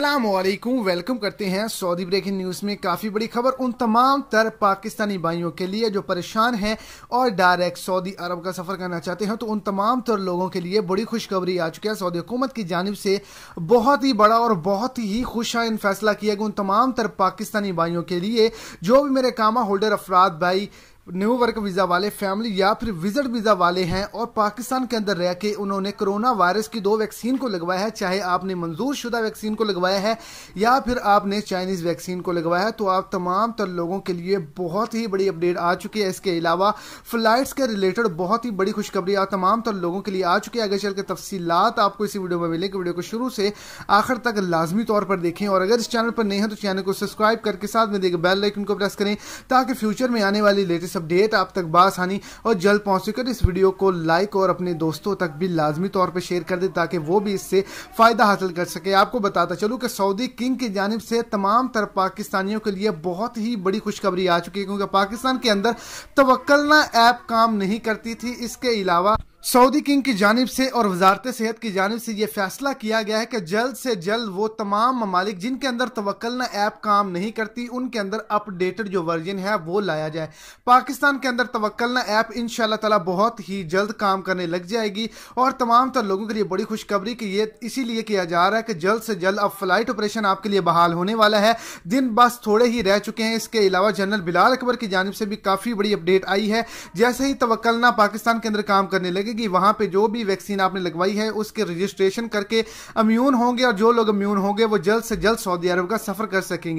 Aslam welcome करते हैं Saudi breaking news में काफ़ी बड़ी खबर उन तमाम तर पाकिस्तानी भाइयों के लिए जो परेशान हैं और डायरेक्ट सऊदी अरब का सफ़र करना चाहते हैं तो उन तमाम तर लोगों के लिए बड़ी खुशखबरी आ चुकी है। सऊदी हुकूमत की जानब से बहुत ही बड़ा और बहुत ही खुशाइन फैसला किया गया उन तमाम तर पाकिस्तानी भाइयों के लिए। जो भी मेरे कामा होल्डर अफराद भाई न्यू वर्क वीज़ा वाले फैमिली या फिर विज़िट वीज़ा वाले हैं और पाकिस्तान के अंदर रह के उन्होंने कोरोना वायरस की दो वैक्सीन को लगवाया है। चाहे आपने मंजूर शुदा वैक्सीन को लगवाया है या फिर आपने चाइनीज़ वैक्सीन को लगवाया है तो आप तमाम तर लोगों के लिए बहुत ही बड़ी अपडेट आ चुकी है। इसके अलावा फ्लाइट्स के रिलेटेड बहुत ही बड़ी खुशखबरी आप तमाम तर लोगों के लिए आ चुकी है। आगे चल के तफसीलात आपको इसी वीडियो में मिलेगी। वीडियो को शुरू से आखिर तक लाजमी तौर पर देखें और अगर इस चैनल पर नहीं है तो चैनल को सब्सक्राइब करके साथ में देखिए बेल लाइकन को प्रेस करें ताकि फ्यूचर में आने वाली लेटेस्ट अपडेट आप तक बासानी और जल्द पहुँच सके इस वीडियो को लाइक और अपने दोस्तों तक भी लाजमी तौर पर शेयर कर दे ताकि वो भी इससे फ़ायदा हासिल कर सके। आपको बताता चलूँ कि सऊदी किंग की जानब से तमाम तरफ़ पाकिस्तानियों के लिए बहुत ही बड़ी खुशखबरी आ चुकी है, क्योंकि पाकिस्तान के अंदर तवक्लना ऐप काम नहीं करती थी। इसके अलावा सऊदी किंग की जानब से और वजारत सेहत की जानब से यह फैसला किया गया है कि जल्द से जल्द वो तमाम ममालिक जिनके अंदर तवक्लना ऐप काम नहीं करती, उनके अंदर अपडेटेड जो वर्जन है वो लाया जाए। पाकिस्तान के अंदर तवक्लना ऐप इन ताला बहुत ही जल्द काम करने लग जाएगी और तमाम तर लोगों के लिए बड़ी खुशखबरी कि ये इसीलिए किया जा रहा है कि जल्द से जल्द अब फ़्लाइट ऑपरेशन आपके लिए बहाल होने वाला है। दिन बस थोड़े ही रह चुके हैं। इसके अलावा जनरल बिलाल अकबर की जानब से भी काफ़ी बड़ी अपडेट आई है। जैसे ही तवक्लना पाकिस्तान के अंदर काम करने लगे लगेगी। वहाँ पे जो भी वैक्सीन आपने लगवाई है, उसके रजिस्ट्रेशन करके अम्यून होंगे और जो लोग अम्यून होंगे, वो जल्द से जल्द सऊदी अरब का सफ़र कर सकेंगे।